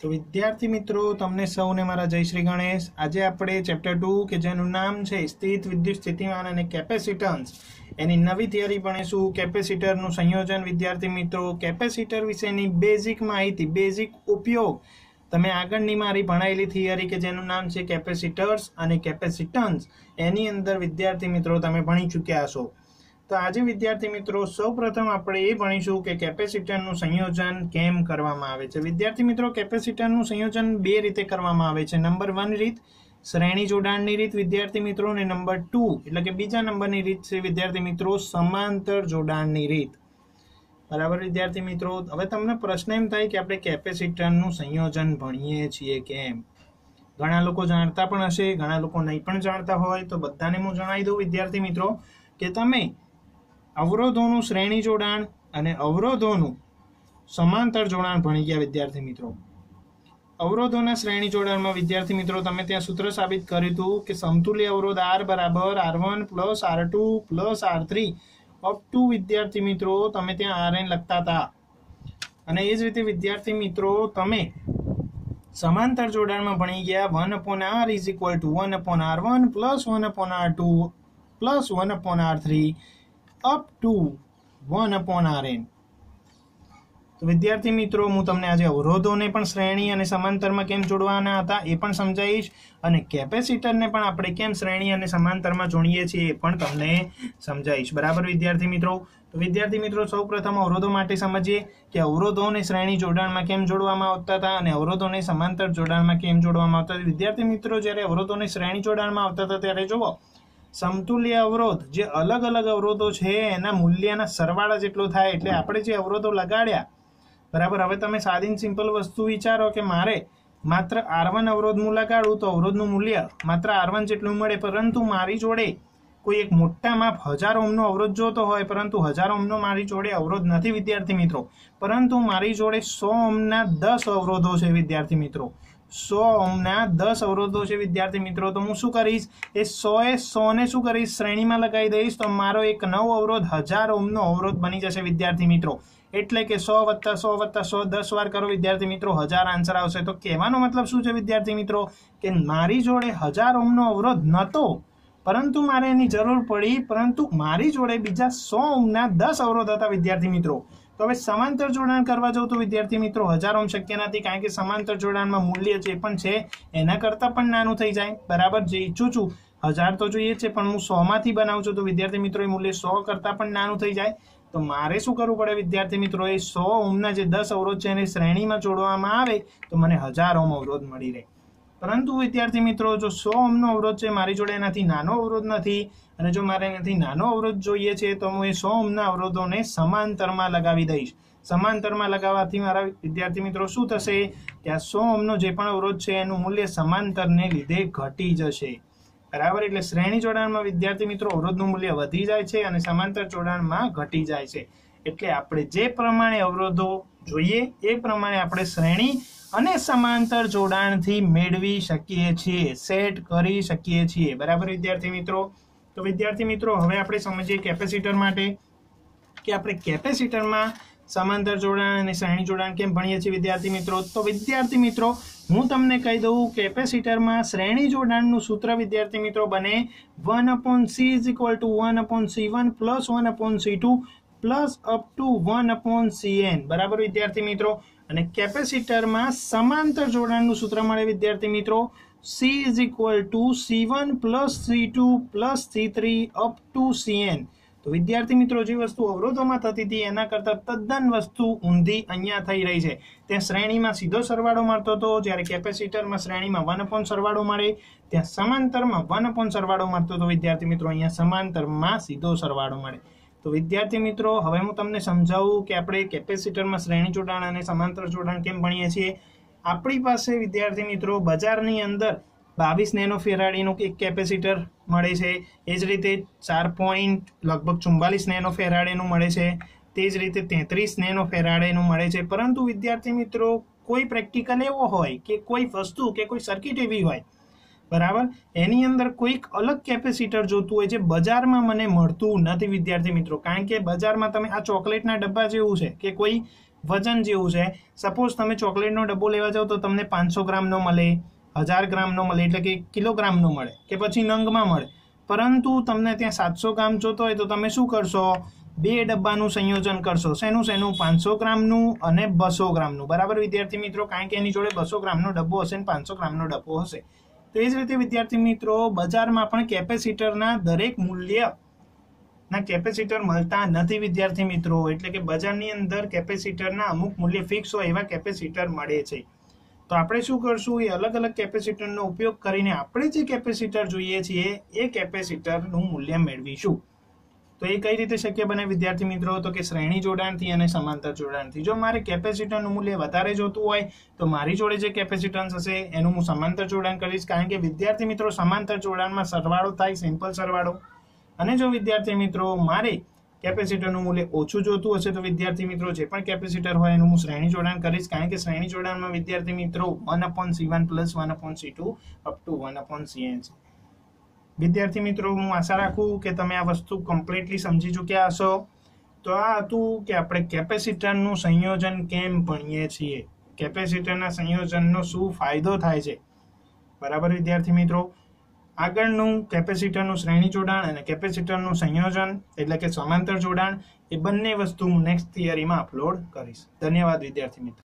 તો વિદ્યાર્થી મિત્રો, તમને સૌને મારા જય શ્રી ગણેશ. આજે આપણે ચેપ્ટર ટુ કે જેનું નામ છે સ્થિત વિદ્યુત સ્થિતિમાન અને કેપેસિટન્સ એની નવી થિયરી ભણીશું. કેપેસિટરનું સંયોજન, વિદ્યાર્થી મિત્રો કેપેસિટર વિશેની બેઝિક માહિતી બેઝિક ઉપયોગ. તમે આગળની મારી ભણાયેલી થિયરી કે જેનું નામ છે કેપેસિટર્સ અને કેપેસિટન્સ એની અંદર વિદ્યાર્થી મિત્રો, તમે ભણી ચૂક્યા છો તો આજે, વિદ્યાર્થી મિત્રો, સૌપ્રથમ આપણે એ ભણીશું કે કેપેસિટરનું સંયોજન કેમ કરવામાં આવે છે. વિદ્યાર્થી મિત્રો, કેપેસિટરનું સંયોજન બે રીતે કરવામાં આવે છે. નંબર વન રીત, શ્રેણી જોડાણની રીત વિદ્યાર્થી મિત્રો અને નંબર ટુ, એટલે કે બીજા નંબરની રીત છે વિદ્યાર્થી મિત્રો, સમાંતર જોડાણની રીત. બરાબર, વિદ્યાર્થી મિત્રો? હવે તમને પ્રશ્ન એમ થાય કે આપણે કેપેસિટરનું સંયોજન ભણીએ છીએ કેમ? ઘણા લોકો જાણતા પણ હશે, ઘણા લોકો નહીં પણ જાણતા હોય, તો બધાને હું જણાવી દઉં વિદ્યાર્થી મિત્રો, કે તમે અવરોધોનું શ્રેણી જોડાણ અને અવરોધોનું સમાંતર જોડાણ ભણી ગયા વિદ્યાર્થી મિત્રો. અવરોધોના શ્રેણી જોડાણમાં વિદ્યાર્થી મિત્રો, તમે ત્યાં સૂત્ર સાબિત કર્યું હતું કે સમતુલ્ય અવરોધ આર બરાબર R one plus R two plus R three up to વિદ્યાર્થી મિત્રો, તમે ત્યાં આર એન લખતા હતા. અને એ જ રીતે વિદ્યાર્થી મિત્રો, તમે સમાંતર જોડાણમાં ભણી ગયા one upon R is equal to one upon R one plus one upon R two plus one upon R three up to one upon R N તો વિદ્યાર્થી મિત્રો, હું તમને આજે અવરોધોને પણ શ્રેણી અને સમાંતરમાં કેમ જોડવાના હતા એ પણ સમજાવીશ અને કેપેસિટરને પણ આપણે કેમ શ્રેણી અને સમાંતરમાં જોડીએ છીએ એ પણ તમને સમજાવીશ. બરાબર વિદ્યાર્થી મિત્રો? તો વિદ્યાર્થી મિત્રો સૌ પ્રથમ અવરોધો માટે સમજીએ કે અવરોધોને શ્રેણી જોડાણમાં કેમ જોડવામાં આવતા હતા અને અવરોધોને સમાંતર જોડાણમાં કેમ જોડવામાં આવતા વિદ્યાર્થી મિત્રો, જ્યારે અવરોધોને શ્રેણી જોડાણમાં આવતા હતા, ત્યારે જુઓ સમતુલ્ય અવરોધ, જે અલગ અલગ અવરોધો છે, એના મૂલ્યના સરવાળા જેટલો થાય એટલે આપણે જે અવરોધો લગાડ્યા, બરાબર? હવે તમે સાદી સિમ્પલ વસ્તુ વિચારો કે મારે માત્ર આર વન અવરોધ લગાડું તો અવરોધનું મૂલ્ય માત્ર આર વન જેટલું મળે, પરંતુ મારી જોડે કોઈ એક મોટા માપ હજાર ઓમનો અવરોધ જોતો હોય, પરંતુ હજાર ઓમનો મારી જોડે અવરોધ નથી, વિદ્યાર્થી મિત્રો. પરંતુ મારી જોડે સો ઓમના દસ અવરોધો છે, વિદ્યાર્થી મિત્રો. સો ઓમના દસ અવરોધો છે, વિદ્યાર્થી મિત્રો. તો હું શું કરીશ? એ સો એ સોને શું કરીશ? શ્રેણીમાં લગાવી દઈશ. તો મારો એક નવો અવરોધ હજાર ઓમનો અવરોધ બની જશે, વિદ્યાર્થી મિત્રો. એટલે કે સો વત્તા સો વત્તા સો દસ વાર કરો, વિદ્યાર્થી મિત્રો. હજાર આન્સર આવશે. તો કહેવાનો મતલબ શું છે, વિદ્યાર્થી મિત્રો? કે મારી જોડે હજાર ઓમનો અવરોધ નહોતો પરંતુ મારે એની જરૂર પડી. પરંતુ મારી જોડે બીજા સો ઓમના દસ અવરોધ હતા, વિદ્યાર્થી મિત્રો. તો હવે સમાંતર જોડાણ કરવા જાઉં તો વિદ્યાર્થી મિત્રો હજાર ઓમ શક્ય નથી, કારણ કે સમાંતર જોડાણમાં મૂલ્ય જે પણ છે, એના કરતાં પણ નાનું થઈ જાય. બરાબર? જે ઈચ્છું છું. હજાર તો જોઈએ છે, પણ હું સોમાંથી બનાવું છું તો વિદ્યાર્થી મિત્રો એ મૂલ્ય સો કરતાં પણ નાનું થઈ જાય. તો મારે શું કરવું પડે વિદ્યાર્થી મિત્રો? એ સો ઓમના જે દસ અવરોધ છે એને શ્રેણીમાં જોડવામાં આવે તો મને હજાર ઓમ અવરોધ મળી રહે. પરંતુ વિદ્યાર્થી મિત્રો, જો સો ઓમનો અવરોધ છે, મારી જોડે એનાથી નાનો અવરોધ નથી અને જો મારે એનાથી નાનો અવરોધ જોઈએ છે, તો હું એ સો ઓમના અવરોધોને સમાંતરમાં લગાવી દઈશ. સમાંતરમાં લગાવવાથી મારા વિદ્યાર્થી મિત્રો, શું થશે કે આ સો ઓમનો જે પણ અવરોધ છે, એનું મૂલ્ય સમાંતરને લીધે ઘટી જશે. બરાબર? એટલે શ્રેણી જોડાણમાં વિદ્યાર્થી મિત્રો, અવરોધનું મૂલ્ય વધી જાય છે અને સમાંતર જોડાણમાં ઘટી જાય છે. એટલે આપણે જે પ્રમાણે અવરોધો જોઈએ, એ પ્રમાણે આપણે શ્રેણી અને સમાંતર જોડાણથી મેળવી શકીએ છીએ સેટ કરી શકીએ છીએ. બરાબર વિદ્યાર્થી મિત્રો? તો વિદ્યાર્થી મિત્રો, હવે આપણે સમજીએ કેપેસિટર માટે કે આપણે કેપેસિટરમાં સમાંતર જોડાણ અને શ્રેણી જોડાણ કેમ ભણીએ છીએ વિદ્યાર્થી મિત્રો? તો વિદ્યાર્થી મિત્રો, હું તમને કહી દઉં, કેપેસિટરમાં શ્રેણી જોડાણનું સૂત્ર વિદ્યાર્થી મિત્રો બને one upon C is equal to one upon C one plus one upon C two plus up to one upon C N. બરાબર વિદ્યાર્થી મિત્રો? અને કેપેસિટરમાં સમાંતર જોડાણનું સૂત્ર મળે, વિદ્યાર્થી મિત્રો. C is equal to C one plus C two plus C three up to C N તો વિદ્યાર્થી મિત્રો, જે વસ્તુ અવરોધોમાં થતી હતી, એના કરતાં તદ્દન વસ્તુ ઊંધી અહીંયા થઈ રહી છે. ત્યાં શ્રેણીમાં સીધો સરવાળો મળતો હતો. જ્યારે કેપેસિટરમાં શ્રેણીમાં વન અપોન સરવાળો મળે, ત્યાં સમાંતરમાં વન અપોન સરવાળો મળતો હતો. વિદ્યાર્થી મિત્રો, અહીંયા સમાંતરમાં સીધો સરવાળો મળે. તો વિદ્યાર્થી મિત્રો, હવે હું તમને સમજાવું કે આપણે કેપેસિટરમાં શ્રેણી જોડાણ અને સમાંતર જોડાણ કેમ ભણીએ છીએ. આપણી પાસે વિદ્યાર્થી મિત્રો, બજારની અંદર બાવીસ નેનો ફેરાડીનું એક કેપેસિટર મળે છે. એ જ રીતે ચાર પોઈન્ટ લગભગ ચુમ્બાલીસ નેનો ફેરાડેનું મળે છે. તે જ રીતે તેત્રીસ નેનો ફેરાડેનું મળે છે. પરંતુ વિદ્યાર્થી મિત્રો, કોઈ પ્રેક્ટિકલ એવો હોય કે કોઈ વસ્તુ કે કોઈ સર્કિટ એવી હોય બરાબર? એની અંદર કોઈક અલગ કેપેસિટર જોતું હોય જે બજારમાં મને મળતું નથી, વિદ્યાર્થી મિત્રો. કારણ કે બજારમાં તમે આ ચોકલેટના ડબ્બા જેવું છે કે કોઈ વજન જેવું છે. સપોઝ તમે ચોકલેટનો ડબ્બો લેવા જાઓ તો તમને પાંચસો ગ્રામનો મળે, હજાર ગ્રામનો મળે, એટલે કે કિલોગ્રામનો મળે, કે પછી નંગમાં મળે. પરંતુ તમને ત્યાં સાતસો ગ્રામ જોતો હોય તો તમે શું કરશો? બે ડબ્બાનું સંયોજન કરશો. શેનું? શેનું? પાંચસો ગ્રામનું અને બસો ગ્રામનું. બરાબર, વિદ્યાર્થી મિત્રો? કારણ કે એની જોડે બસો ગ્રામનો ડબ્બો હશે ને પાંચસો ગ્રામનો ડબ્બો હશે. તો એ જ રીતે વિદ્યાર્થી મિત્રો, બજારમાં પણ કેપેસિટરના દરેક મૂલ્ય ના કેપેસિટર મળતા નથી વિદ્યાર્થી મિત્રો. એટલે કે બજારની અંદર કેપેસિટરના અમુક મૂલ્ય ફિક્સ હોય એવા કેપેસિટર મળે છે. તો આપણે શું કરશું? એ અલગ અલગ કેપેસિટરનો ઉપયોગ કરીને આપણે જે કેપેસિટર જોઈએ છીએ, એ કેપેસિટરનું મૂલ્ય મેળવીશું. તો એ કઈ રીતે શક્ય બને વિદ્યાર્થી મિત્રો? તો કે શ્રેણી જોડાણથી અને સમાંતર જોડાણથી. જો મારે કેપેસિટરનું મૂલ્ય વધારે જોતું હોય, તો મારી જોડે જે કેપેસિટન્સ હશે, એનું હું સમાંતર જોડાણ કરીશ. કારણ કે વિદ્યાર્થી મિત્રો, સમાંતર જોડાણમાં સરવાળો થાય, સિમ્પલ સરવાળો. અને જો વિદ્યાર્થી મિત્રો, મારે કેપેસિટરનું મૂલ્ય ઓછું જોતું હશે, તો વિદ્યાર્થી મિત્રો, જે પણ કેપેસિટર હોય, એનું હું શ્રેણી જોડાણ કરીશ. કારણ કે શ્રેણી જોડાણમાં વિદ્યાર્થી મિત્રો one upon C one plus one upon C two up to one upon C N છે વિદ્યાર્થી મિત્રો, હું આશા રાખું કે તમે આ વસ્તુ કમ્પ્લીટલી સમજી ચૂક્યા હશો. તો આ હતું કે આપણે કેપેસિટરનું સંયોજન કેમ ભણીએ છીએ? કેપેસિટરના સંયોજનનો શું ફાયદો થાય છે? બરાબર વિદ્યાર્થી મિત્રો, આગળનું કેપેસિટરનું શ્રેણી જોડાણ અને કેપેસિટરનું સંયોજન એટલે કે સમાંતર જોડાણ એ બંને વસ્તુ હું નેક્સ્ટ થિયરીમાં અપલોડ કરીશ. ધન્યવાદ વિદ્યાર્થી મિત્રો.